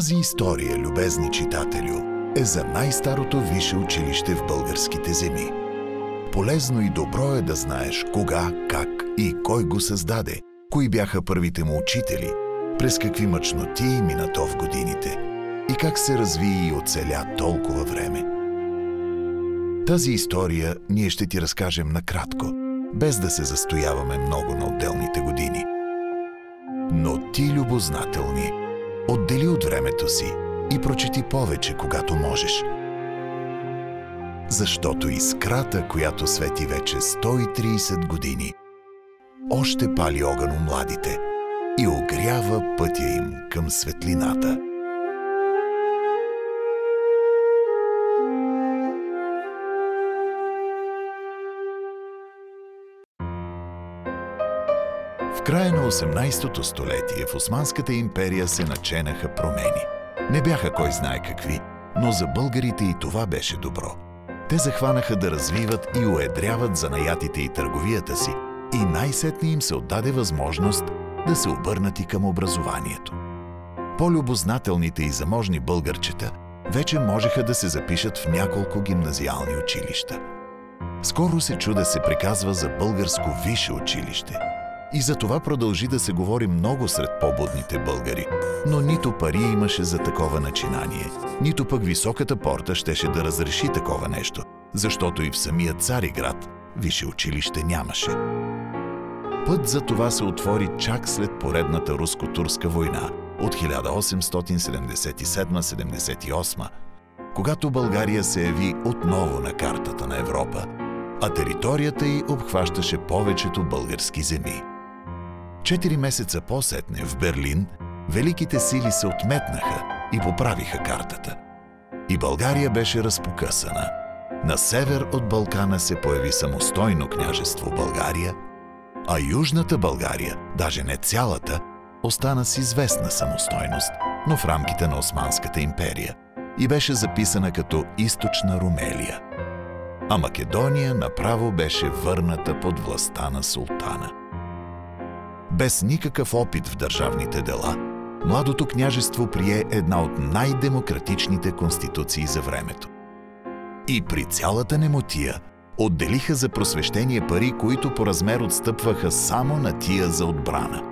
Тази история, любезни читателю, е за най-старото висше училище в българските земи. Полезно и добро е да знаеш кога, как и кой го създаде, кои бяха първите му учители, през какви мъчноти мина то в годините и как се разви и оцеля толкова време. Тази история ние ще ти разкажем накратко, без да се застояваме много на отделните години. Но ти, любознателни, отдели от времето си и прочети повече, когато можеш. Защото искрата, която свети вече 130 години, още пали огън у младите и огрява пътя им към светлината. В края на 18-то столетие в Османската империя се наченаха промени. Не бяха кой знае какви, но за българите и това беше добро. Те захванаха да развиват и уедряват занаятите и търговията си и най-сетне им се отдаде възможност да се обърнат и към образованието. По-любознателните и заможни българчета вече можеха да се запишат в няколко гимназиални училища. Скоро се чуда се приказва за българско висше училище – и за това продължи да се говори много сред по-будните българи. Но нито пари имаше за такова начинание, нито пък високата порта щеше да разреши такова нещо, защото и в самия Цариград висше училище нямаше. Път за това се отвори чак след поредната руско-турска война от 1877-78, когато България се яви отново на картата на Европа, а територията й обхващаше повечето български земи. Четири месеца по-сетне в Берлин великите сили се отметнаха и поправиха картата. И България беше разпокъсана. На север от Балкана се появи самостойно княжество България, а Южната България, даже не цялата, остана с известна самостойност, но в рамките на Османската империя и беше записана като Източна Румелия. А Македония направо беше върната под властта на султана без никакъв опит в държавните дела, младото княжество прие една от най-демократичните конституции за времето. И при цялата немотия отделиха за просвещение пари, които по размер отстъпваха само на тия за отбрана.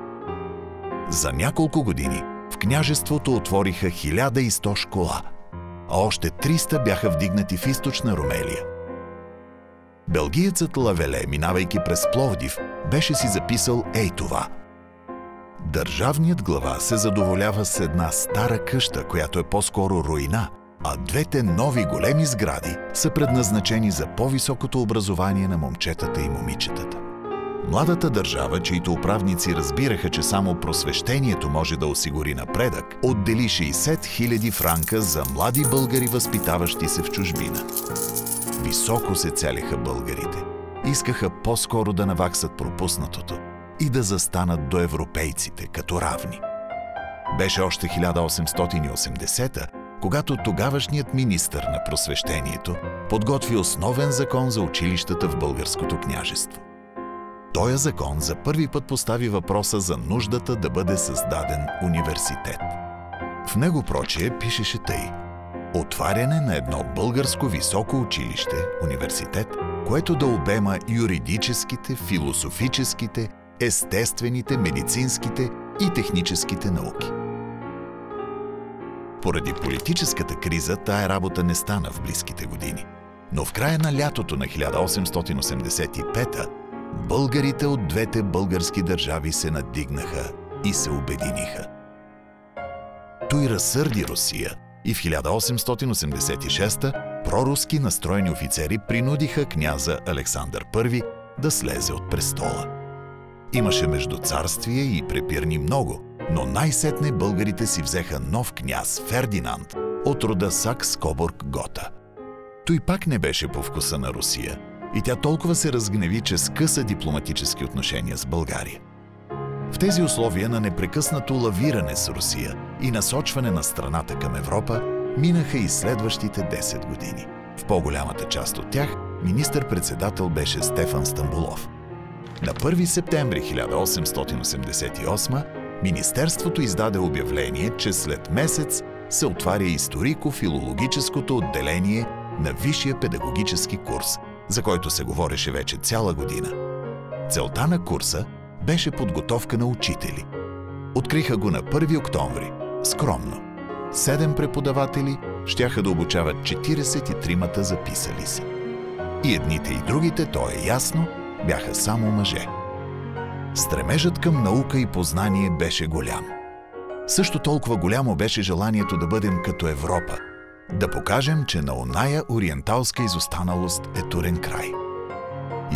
За няколко години в княжеството отвориха 1100 школа, а още 300 бяха вдигнати в източна Румелия. Белгиецът Лавеле, минавайки през Пловдив, беше си записал ей това. Държавният глава се задоволява с една стара къща, която е по-скоро руина, а двете нови големи сгради са предназначени за по-високото образование на момчетата и момичетата. Младата държава, чието управници разбираха, че само просвещението може да осигури напредък, отдели 60 000 франка за млади българи, възпитаващи се в чужбина. Високо се целяха българите – искаха по-скоро да наваксат пропуснатото и да застанат до европейците като равни. Беше още 1880-та, когато тогавашният министър на просвещението подготви основен закон за училищата в българското княжество. Тоя закон за първи път постави въпроса за нуждата да бъде създаден университет. В него, прочие, пишеше тъй – отваряне на едно българско високо училище, университет – което да обема юридическите, философическите, естествените, медицинските и техническите науки. Поради политическата криза тая работа не стана в близките години. Но в края на лятото на 1885 българите от двете български държави се надигнаха и се обединиха. Той разсърди Русия и в 1886 проруски настроени офицери принудиха княза Александър I да слезе от престола. Имаше между царствие и препирни много, но най-сетне българите си взеха нов княз Фердинанд от рода Сакс Кобург Гота. Той пак не беше по вкуса на Русия и тя толкова се разгневи, че скъса дипломатически отношения с България. В тези условия на непрекъснато лавиране с Русия и насочване на страната към Европа, Минаха и следващите 10 години. В по-голямата част от тях министър-председател беше Стефан Стамбулов. На 1 септември 1888 Министерството издаде обявление, че след месец се отваря историко-филологическото отделение на Висшия педагогически курс, за който се говореше вече цяла година. Целта на курса беше подготовка на учители. Откриха го на 1 октомври. Скромно. Седем преподаватели щяха да обучават 43-мата записали се. И едните и другите, то е ясно, бяха само мъже. Стремежът към наука и познание беше голям. Също толкова голямо беше желанието да бъдем като Европа, да покажем, че на оная ориенталска изостаналост е турен край.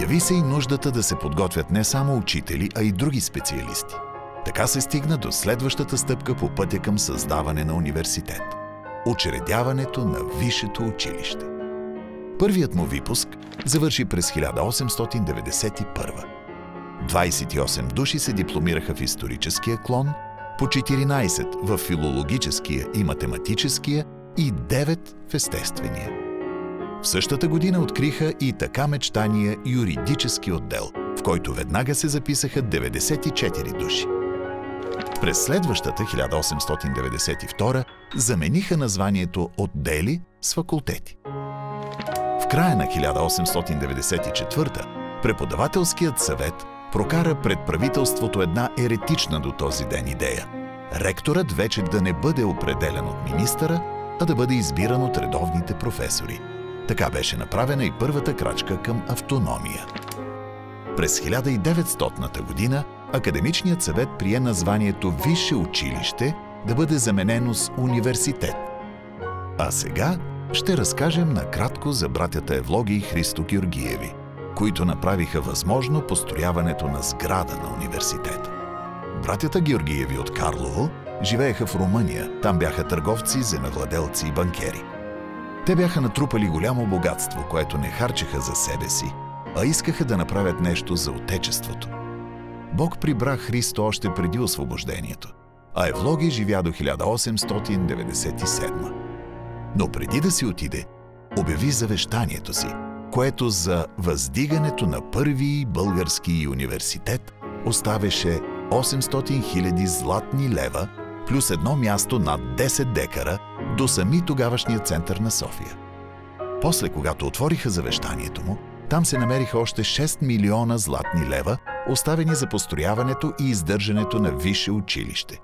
Яви се и нуждата да се подготвят не само учители, а и други специалисти. Така се стигна до следващата стъпка по пътя към създаване на университет – учредяването на Висшето училище. Първият му випуск завърши през 1891. 28 души се дипломираха в историческия клон, по 14 в филологическия и математическия и 9 в естествения. В същата година откриха и така мечтания юридически отдел, в който веднага се записаха 94 души. През следващата 1892 замениха названието отдели с факултети. В края на 1894 преподавателският съвет прокара пред правителството една еретична до този ден идея. Ректорът вече да не бъде определен от министъра, а да бъде избиран от редовните професори. Така беше направена и първата крачка към автономия. През 1900 година Академичният съвет прие названието Висше училище да бъде заменено с университет. А сега ще разкажем накратко за братята Евлоги и Христо Георгиеви, които направиха възможно построяването на сграда на университета. Братята Георгиеви от Карлово живееха в Румъния. Там бяха търговци, земевладелци и банкери. Те бяха натрупали голямо богатство, което не харчеха за себе си, а искаха да направят нещо за Отечеството. Бог прибра Христо още преди освобождението, а Евлоги живя до 1897. Но преди да си отиде, обяви завещанието си, което за въздигането на първи български университет оставяше 800 000 златни лева плюс едно място над 10 декара до сами тогавашния център на София. После, когато отвориха завещанието му, там се намериха още 6 милиона златни лева, оставени за построяването и издържането на висше училище.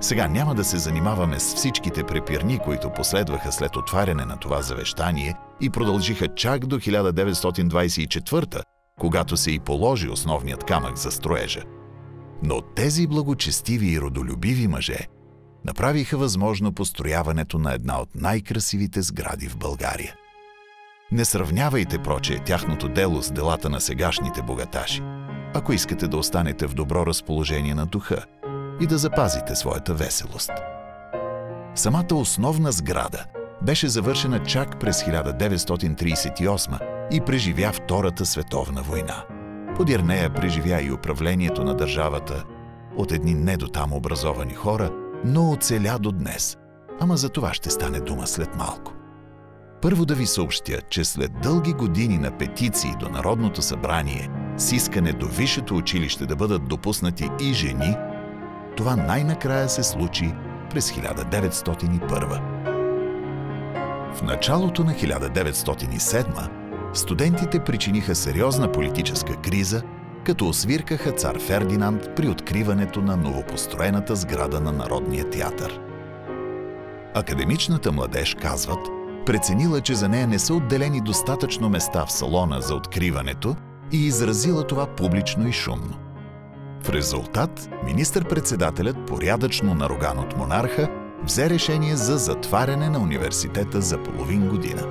Сега няма да се занимаваме с всичките препирни, които последваха след отваряне на това завещание и продължиха чак до 1924 когато се и положи основният камък за строежа. Но тези благочестиви и родолюбиви мъже направиха възможно построяването на една от най-красивите сгради в България. Не сравнявайте, проче, тяхното дело с делата на сегашните богаташи, ако искате да останете в добро разположение на духа и да запазите своята веселост. Самата основна сграда беше завършена чак през 1938 и преживя Втората световна война. Подир нея преживя и управлението на държавата от едни не до там образовани хора, но оцеля до днес. Ама за това ще стане дума след малко. Първо да ви съобщя, че след дълги години на петиции до Народното събрание с искане до Висшето училище да бъдат допуснати и жени, това най-накрая се случи през 1901. В началото на 1907 студентите причиниха сериозна политическа криза, като освиркаха цар Фердинанд при откриването на новопостроената сграда на Народния театър. Академичната младеж, казват, преценила, че за нея не са отделени достатъчно места в салона за откриването и изразила това публично и шумно. В резултат, министър-председателят, порядъчно нароган от монарха, взе решение за затваряне на университета за половин година.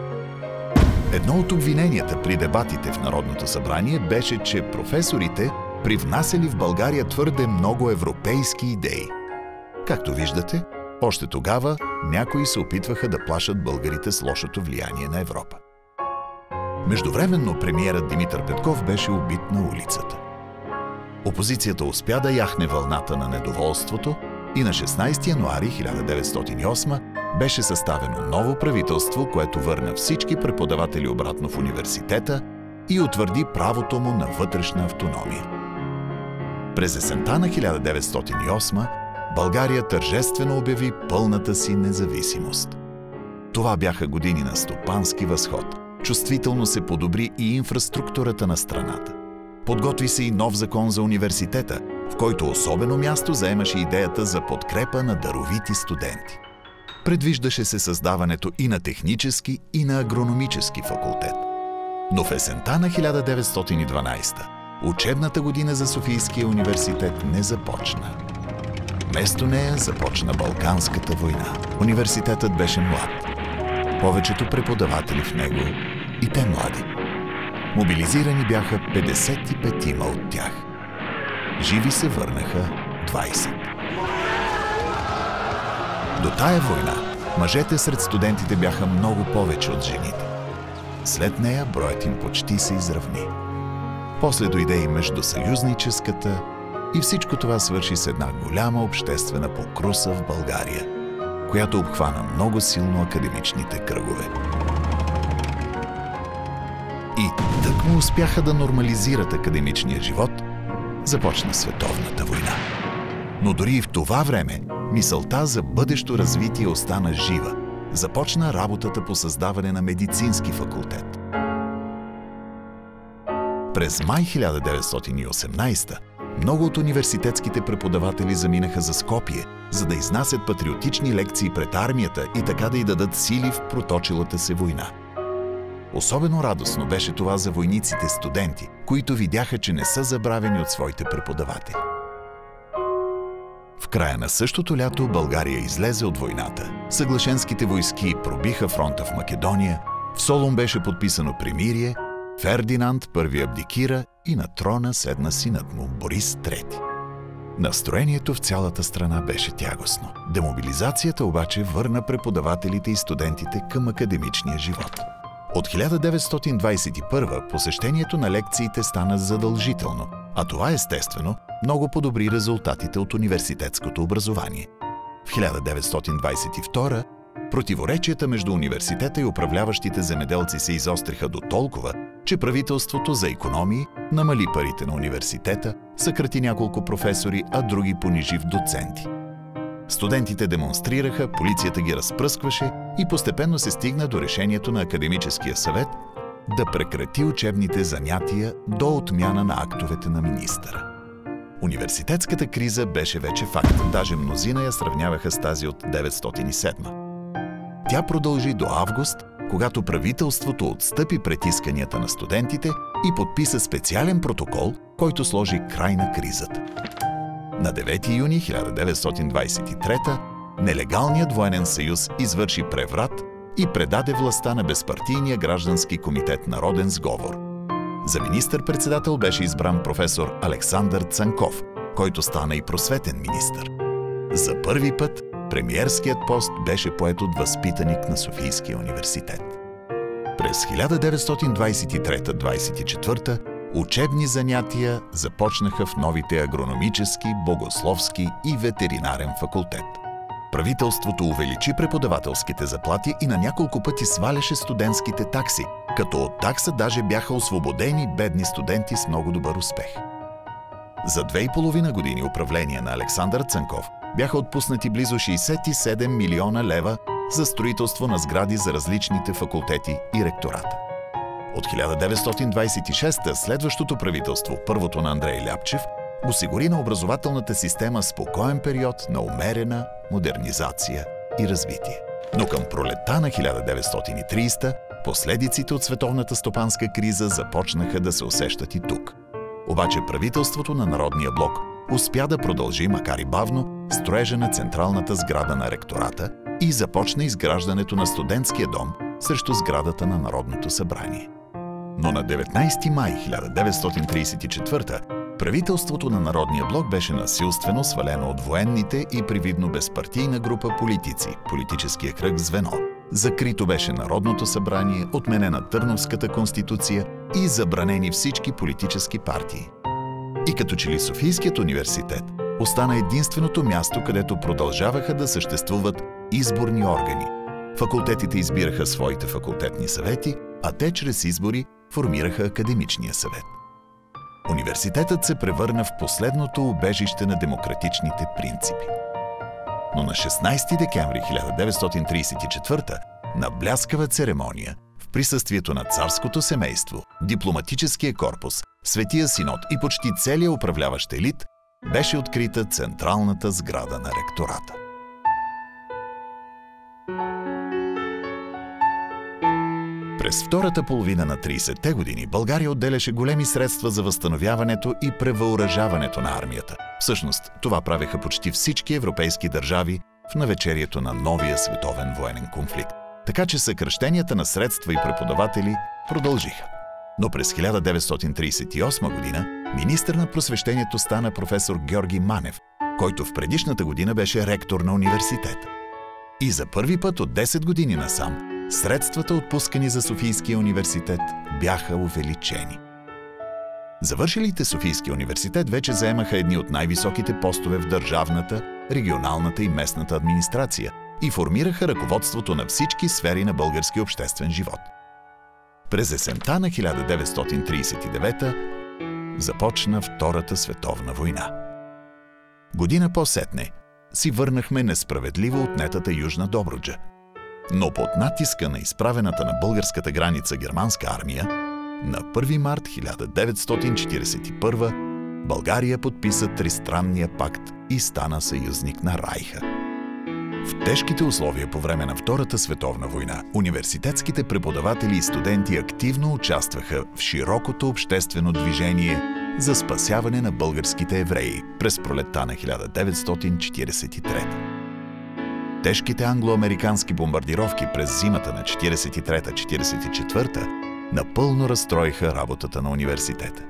Едно от обвиненията при дебатите в Народното събрание беше, че професорите привнасяли в България твърде много европейски идеи. Както виждате, още тогава някои се опитваха да плашат българите с лошото влияние на Европа. Междувременно премиерът Димитър Петков беше убит на улицата. Опозицията успя да яхне вълната на недоволството и на 16 януари 1908 беше съставено ново правителство, което върна всички преподаватели обратно в университета и утвърди правото му на вътрешна автономия. През есента на 1908 България тържествено обяви пълната си независимост. Това бяха години на стопански възход. Чувствително се подобри и инфраструктурата на страната. Подготви се и нов закон за университета, в който особено място заемаше идеята за подкрепа на даровити студенти. Предвиждаше се създаването и на технически, и на агрономически факултет. Но в есента на 1912 учебната година за Софийския университет не започна. Вместо нея започна Балканската война. Университетът беше млад. Повечето преподаватели в него и те млади. Мобилизирани бяха 55 от тях. Живи се върнаха 20. До тая война мъжете сред студентите бяха много повече от жените. След нея броят им почти се изравни. После дойде и междусъюзническата и всичко това свърши с една голяма обществена покруса в България, която обхвана много силно академичните кръгове. И тък му успяха да нормализират академичния живот, започна Световната война. Но дори и в това време мисълта за бъдещо развитие остана жива. Започна работата по създаване на медицински факултет. През май 1918 много от университетските преподаватели заминаха за Скопие, за да изнасят патриотични лекции пред армията и така да й дадат сили в проточилата се война. Особено радостно беше това за войниците студенти, които видяха, че не са забравени от своите преподаватели. В края на същото лято България излезе от войната. Съглашенските войски пробиха фронта в Македония, в Солун беше подписано примирие, Фердинанд първи абдикира и на трона седна синът му Борис III. Настроението в цялата страна беше тягостно. Демобилизацията обаче върна преподавателите и студентите към академичния живот. От 1921 посещението на лекциите стана задължително, а това естествено много подобри резултатите от университетското образование. В 1922 противоречията между университета и управляващите земеделци се изостриха до толкова, че правителството за економии намали парите на университета, съкрати няколко професори, а други понижи в доценти. Студентите демонстрираха, полицията ги разпръскваше и постепенно се стигна до решението на Академическия съвет да прекрати учебните занятия до отмяна на актовете на министъра. Университетската криза беше вече факт, даже мнозина я сравняваха с тази от 907. Тя продължи до август, когато правителството отстъпи пред на студентите и подписа специален протокол, който сложи край на кризата. На 9 юни 1923 нелегалният военен съюз извърши преврат и предаде властта на безпартийния граждански комитет Народен сговор. За министър-председател беше избран професор Александър Цанков, който стана и просветен министър. За първи път премиерският пост беше поет от възпитаник на Софийския университет. През 1923-24 учебни занятия започнаха в новите агрономически, богословски и ветеринарен факултет. Правителството увеличи преподавателските заплати и на няколко пъти сваляше студентските такси, като от такса даже бяха освободени бедни студенти с много добър успех. За две и половина години управление на Александър Цанков бяха отпуснати близо 67 милиона лева за строителство на сгради за различните факултети и ректората. От 1926 следващото правителство, първото на Андрей Ляпчев, осигури на образователната система спокоен период на умерена модернизация и развитие. Но към пролетта на 1930 последиците от световната стопанска криза започнаха да се усещат и тук. Обаче правителството на Народния блок успя да продължи, макар и бавно, строежа на централната сграда на ректората и започна изграждането на студентския дом срещу сградата на Народното събрание. Но на 19 май 1934 правителството на Народния блок беше насилствено свалено от военните и привидно безпартийна група политици, политическия кръг звено. Закрито беше Народното събрание, отменена Търновската конституция и забранени всички политически партии. И като че ли Софийският университет остана единственото място, където продължаваха да съществуват изборни органи. Факултетите избираха своите факултетни съвети, а те чрез избори формираха академичния съвет. Университетът се превърна в последното убежище на демократичните принципи. но на 16 декември 1934 на бляскава церемония в присъствието на царското семейство, дипломатическия корпус, Светия синод и почти целия управляващ елит беше открита централната сграда на ректората. През втората половина на 30-те години България отделяше големи средства за възстановяването и превъоръжаването на армията. Всъщност, това правеха почти всички европейски държави в навечерието на новия световен военен конфликт. Така че съкръщенията на средства и преподаватели продължиха. Но през 1938 година министър на просвещението стана професор Георги Манев, който в предишната година беше ректор на университета. И за първи път от 10 години насам средствата отпускани за Софийския университет бяха увеличени. Завършилите Софийския университет вече заемаха едни от най-високите постове в държавната, регионалната и местната администрация и формираха ръководството на всички сфери на български обществен живот. През есента на 1939 започна Втората световна война. Година по-сетне си върнахме несправедливо отнетата Южна Добруджа – но под натиска на изправената на българската граница германска армия, на 1 март 1941 България подписа Тристранния пакт и стана съюзник на Райха. В тежките условия по време на Втората световна война, университетските преподаватели и студенти активно участваха в широкото обществено движение за спасяване на българските евреи през пролетта на 1943 Тежките англо-американски бомбардировки през зимата на 43-44 напълно разстроиха работата на университета.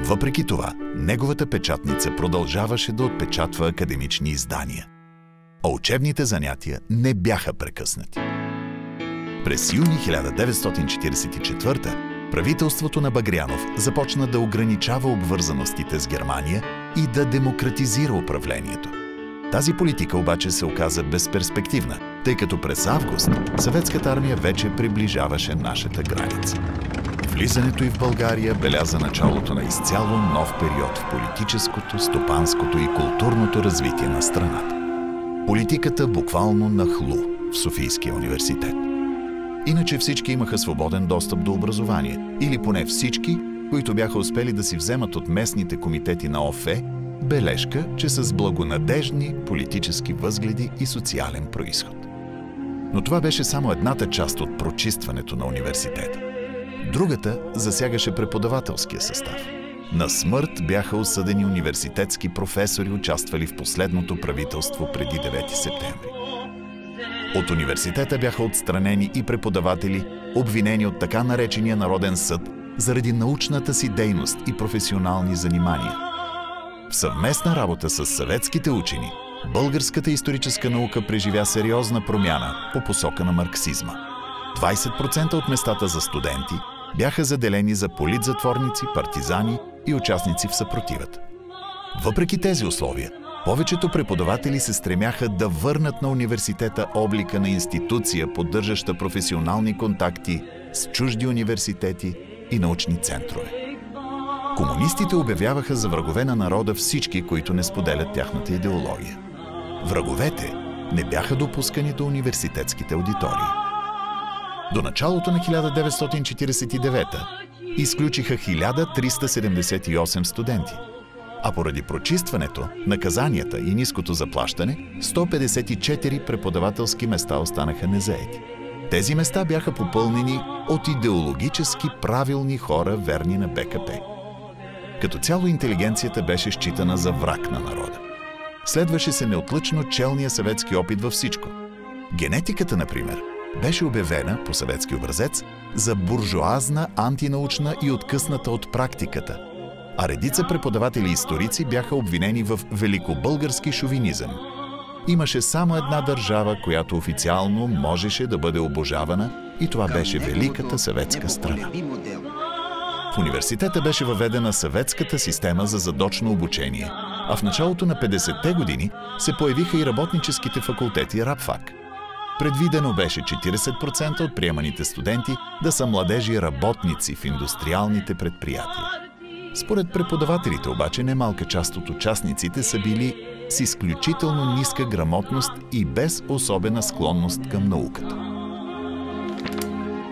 Въпреки това, неговата печатница продължаваше да отпечатва академични издания. А учебните занятия не бяха прекъснати. През юни 1944 правителството на Багрянов започна да ограничава обвързаностите с Германия и да демократизира управлението – тази политика обаче се оказа безперспективна, тъй като през август съветската армия вече приближаваше нашата граница. Влизането и в България беляза началото на изцяло нов период в политическото, стопанското и културното развитие на страната. Политиката буквално нахлу в Софийския университет. Иначе всички имаха свободен достъп до образование, или поне всички, които бяха успели да си вземат от местните комитети на ОФЕ бележка, че с благонадежни политически възгледи и социален происход. Но това беше само едната част от прочистването на университета. Другата засягаше преподавателския състав. На смърт бяха осъдени университетски професори, участвали в последното правителство преди 9 септември. От университета бяха отстранени и преподаватели, обвинени от така наречения Народен съд заради научната си дейност и професионални занимания – в съвместна работа с съветските учени, българската историческа наука преживя сериозна промяна по посока на марксизма. 20% от местата за студенти бяха заделени за политзатворници, партизани и участници в съпротивата. Въпреки тези условия, повечето преподаватели се стремяха да върнат на университета облика на институция, поддържаща професионални контакти с чужди университети и научни центрове. Комунистите обявяваха за врагове на народа всички, които не споделят тяхната идеология. Враговете не бяха допускани до университетските аудитории. До началото на 1949 изключиха 1378 студенти, а поради прочистването, наказанията и ниското заплащане, 154 преподавателски места останаха незаети. Тези места бяха попълнени от идеологически правилни хора, верни на БКП. Като цяло интелигенцията беше считана за враг на народа. Следваше се неотлъчно челния съветски опит във всичко. Генетиката, например, беше обявена по съветски образец за буржуазна, антинаучна и откъсната от практиката, а редица преподаватели и историци бяха обвинени в великобългарски шовинизъм. Имаше само една държава, която официално можеше да бъде обожавана и това беше Великата съветска страна. В университета беше въведена съветската система за задочно обучение, а в началото на 50-те години се появиха и работническите факултети РАПФАК. Предвидено беше 40% от приеманите студенти да са младежи работници в индустриалните предприятия. Според преподавателите обаче немалка част от участниците са били с изключително ниска грамотност и без особена склонност към науката.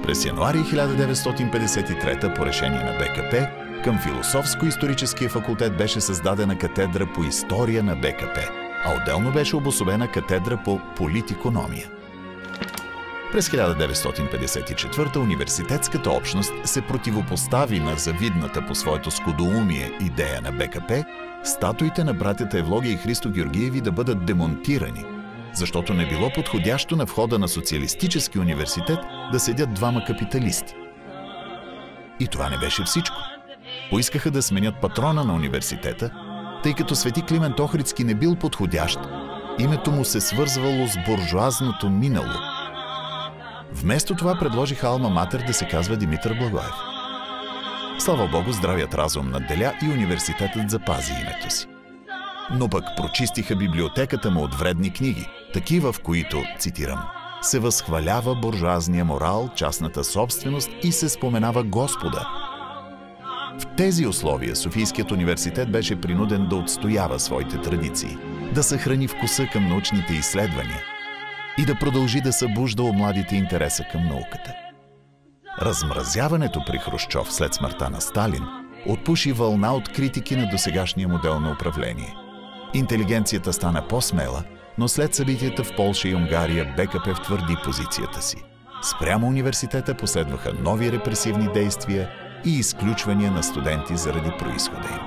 През януари 1953 по решение на БКП към Философско-историческия факултет беше създадена катедра по история на БКП, а отделно беше обособена катедра по политикономия. През 1954 университетската общност се противопостави на завидната по своето скудоумие идея на БКП статуите на братята Евлогия и Христо Георгиеви да бъдат демонтирани, защото не било подходящо на входа на социалистически университет да седят двама капиталисти. И това не беше всичко. Поискаха да сменят патрона на университета, тъй като Свети Климент Охридски не бил подходящ, името му се свързвало с буржуазното минало – Вместо това предложиха Алма Матер да се казва Димитър Благоев. Слава Богу, здравият разум надделя и университетът запази името си. Но пък прочистиха библиотеката му от вредни книги, такива в които, цитирам, се възхвалява буржуазния морал, частната собственост и се споменава Господа. В тези условия Софийският университет беше принуден да отстоява своите традиции, да съхрани вкуса към научните изследвания – и да продължи да събужда у младите интереса към науката. Размразяването при Хрущов след смъртта на Сталин отпуши вълна от критики на досегашния модел на управление. Интелигенцията стана по-смела, но след събитията в Полша и Унгария БКП втвърди позицията си. Спрямо университета последваха нови репресивни действия и изключвания на студенти заради происхода им.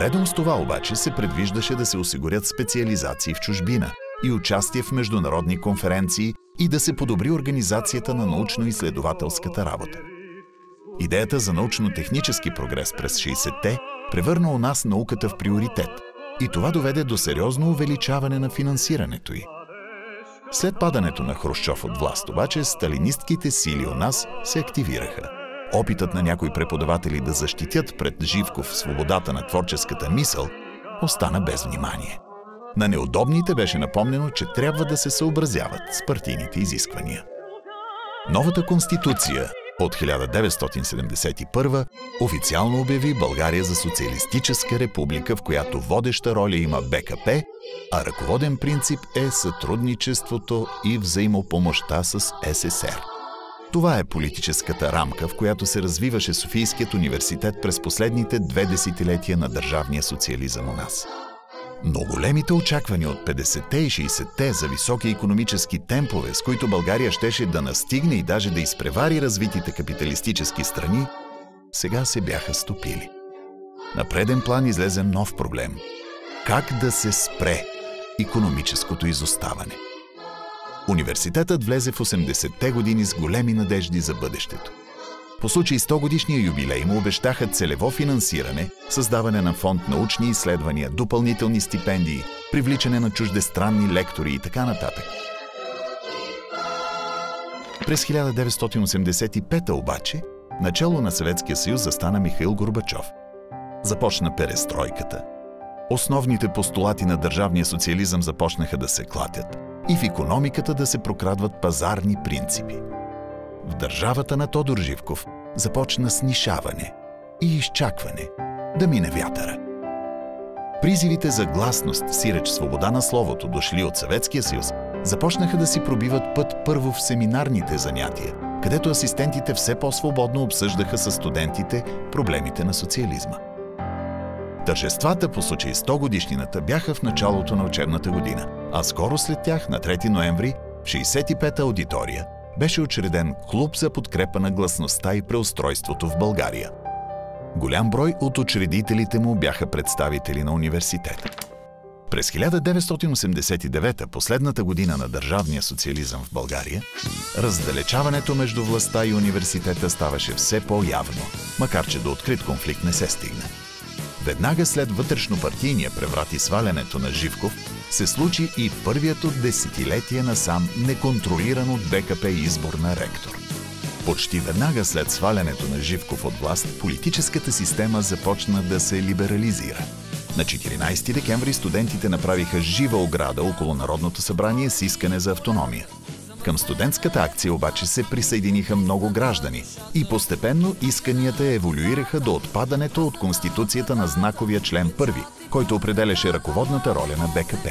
Редом с това обаче се предвиждаше да се осигурят специализации в чужбина – и участие в международни конференции и да се подобри организацията на научно-изследователската работа. Идеята за научно-технически прогрес през 60-те превърна у нас науката в приоритет и това доведе до сериозно увеличаване на финансирането й. След падането на Хрущов от власт обаче, сталинистките сили у нас се активираха. Опитът на някои преподаватели да защитят пред Живков свободата на творческата мисъл остана без внимание. На неудобните беше напомнено, че трябва да се съобразяват с партийните изисквания. Новата конституция от 1971 официално обяви България за социалистическа република, в която водеща роля има БКП, а ръководен принцип е сътрудничеството и взаимопомощта с СССР. Това е политическата рамка, в която се развиваше Софийският университет през последните две десетилетия на държавния социализъм у нас. Но големите очаквания от 50-те и 60-те за високи економически темпове, с които България щеше да настигне и даже да изпревари развитите капиталистически страни, сега се бяха стопили. На преден план излезе нов проблем. Как да се спре економическото изоставане? Университетът влезе в 80-те години с големи надежди за бъдещето. По случай 100 годишния юбилей му обещаха целево финансиране, създаване на фонд научни изследвания, допълнителни стипендии, привличане на чуждестранни лектори и така нататък. През 1985 обаче, начало на Съветския съюз застана Михаил Горбачов. Започна перестройката. Основните постулати на държавния социализъм започнаха да се клатят и в економиката да се прокрадват пазарни принципи – в държавата на Тодор Живков започна снишаване и изчакване да мине вятъра. Призивите за гласност, сиреч свобода на словото, дошли от Съветския съюз, започнаха да си пробиват път първо в семинарните занятия, където асистентите все по-свободно обсъждаха с студентите проблемите на социализма. Тържествата по случай 100 годишнината бяха в началото на учебната година, а скоро след тях, на 3 ноември, в 65-та аудитория – беше учреден клуб за подкрепа на гласността и преустройството в България. Голям брой от учредителите му бяха представители на университета. През 1989, последната година на държавния социализъм в България, раздалечаването между властта и университета ставаше все по-явно, макар че до открит конфликт не се стигна. Веднага след вътрешно-партийния преврат и свалянето на Живков, се случи и първият от десетилетия насам неконтролиран от БКП избор на ректор. Почти веднага след свалянето на Живков от власт, политическата система започна да се либерализира. На 14 декември студентите направиха жива ограда около Народното събрание с искане за автономия. Към студентската акция обаче се присъединиха много граждани и постепенно исканията еволюираха до отпадането от Конституцията на знаковия член първи, който определяше ръководната роля на БКП.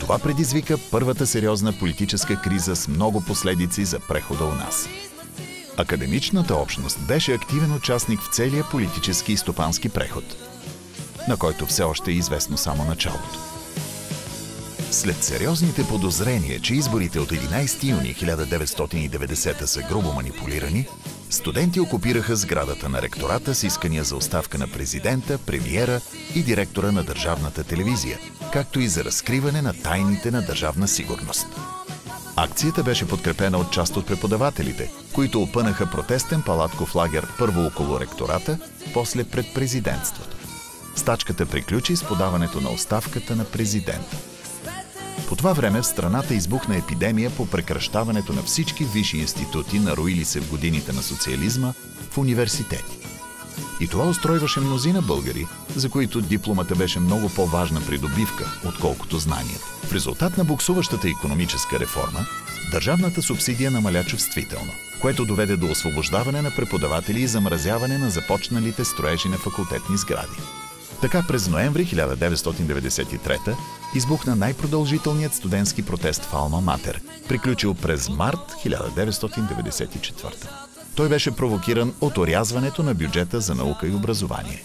Това предизвика първата сериозна политическа криза с много последици за прехода у нас. Академичната общност беше активен участник в целия политически и стопански преход, на който все още е известно само началото. След сериозните подозрения, че изборите от 11 юни 1990 са грубо манипулирани, студенти окупираха сградата на ректората с искания за оставка на президента, премиера и директора на държавната телевизия, както и за разкриване на тайните на държавна сигурност. Акцията беше подкрепена от част от преподавателите, които опънаха протестен палатков лагер първо около ректората, после пред президентството. Стачката приключи с подаването на оставката на президента. По това време в страната избухна епидемия по прекращаването на всички висши институти, нароили се в годините на социализма, в университети. И това устройваше мнозина българи, за които дипломата беше много по-важна придобивка, отколкото знанията. В резултат на буксуващата економическа реформа, държавната субсидия намаля чувствително, което доведе до освобождаване на преподаватели и замразяване на започналите строежи на факултетни сгради. Така през ноември 1993 избухна най-продължителният студентски протест в Алма Матер, приключил през март 1994. Той беше провокиран от орязването на бюджета за наука и образование.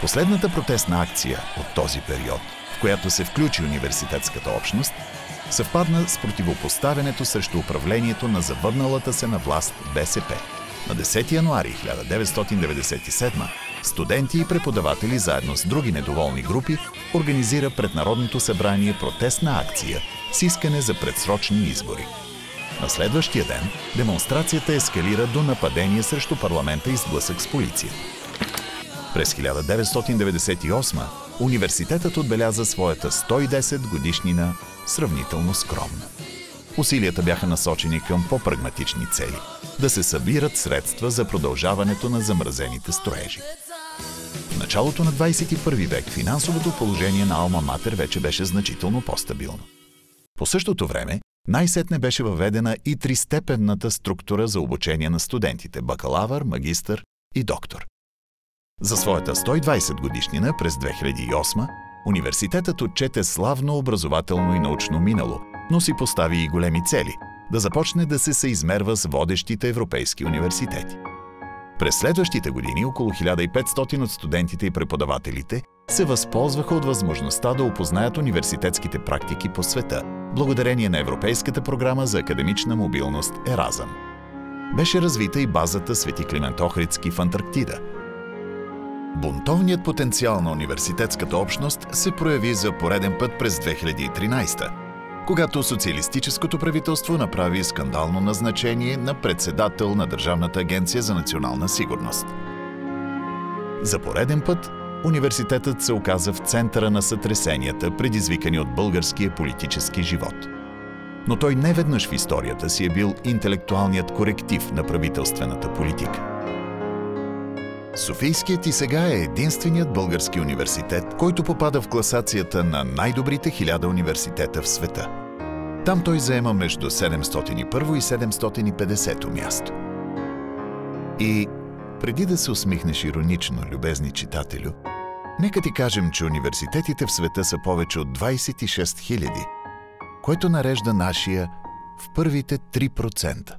Последната протестна акция от този период, в която се включи университетската общност, съвпадна с противопоставянето срещу управлението на завърналата се на власт БСП. На 10 януари 1997 студенти и преподаватели заедно с други недоволни групи организира пред Народното събрание протестна акция с искане за предсрочни избори. На следващия ден демонстрацията ескалира до нападение срещу парламента и сблъсък с полиция. През 1998 университетът отбеляза своята 110 годишнина сравнително скромна. Усилията бяха насочени към по-прагматични цели – да се събират средства за продължаването на замразените строежи. В началото на 21 век финансовото положение на Алма Матер вече беше значително по-стабилно. По същото време, най-сетне беше въведена и тристепенната структура за обучение на студентите – бакалавър, магистър и доктор. За своята 120 годишнина през 2008 университетът отчете славно образователно и научно минало, но си постави и големи цели – да започне да се съизмерва с водещите европейски университети. През следващите години около 1500 от студентите и преподавателите се възползваха от възможността да опознаят университетските практики по света, благодарение на Европейската програма за академична мобилност Еразъм. Беше развита и базата Свети Климент Охридски в Антарктида. Бунтовният потенциал на университетската общност се прояви за пореден път през 2013 когато социалистическото правителство направи скандално назначение на председател на Държавната агенция за национална сигурност. За пореден път университетът се оказа в центъра на сътресенията, предизвикани от българския политически живот. Но той не веднъж в историята си е бил интелектуалният коректив на правителствената политика. Софийският и сега е единственият български университет, който попада в класацията на най-добрите хиляда университета в света. Там той заема между 701 и 750 място. И преди да се усмихнеш иронично, любезни читателю, нека ти кажем, че университетите в света са повече от 26 000, което нарежда нашия в първите 3%.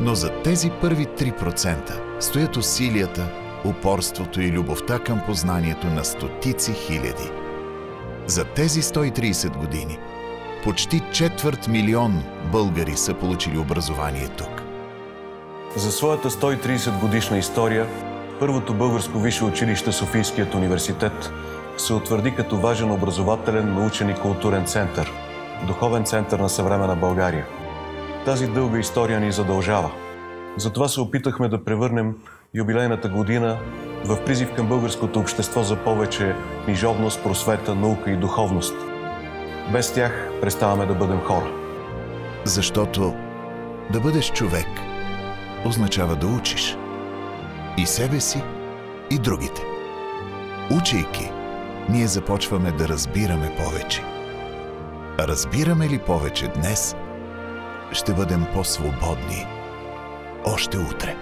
Но за тези първи 3% стоят усилията, упорството и любовта към познанието на стотици хиляди. За тези 130 години почти четвърт милион българи са получили образование тук. За своята 130 годишна история, първото българско висше училище Софийският университет се утвърди като важен образователен, научен и културен център, духовен център на съвременна България – тази дълга история ни задължава. Затова се опитахме да превърнем юбилейната година в призив към българското общество за повече книжовност, просвета, наука и духовност. Без тях преставаме да бъдем хора. Защото да бъдеш човек означава да учиш. И себе си, и другите. Учейки, ние започваме да разбираме повече. А разбираме ли повече днес – ще бъдем по-свободни ώστε ούτρε.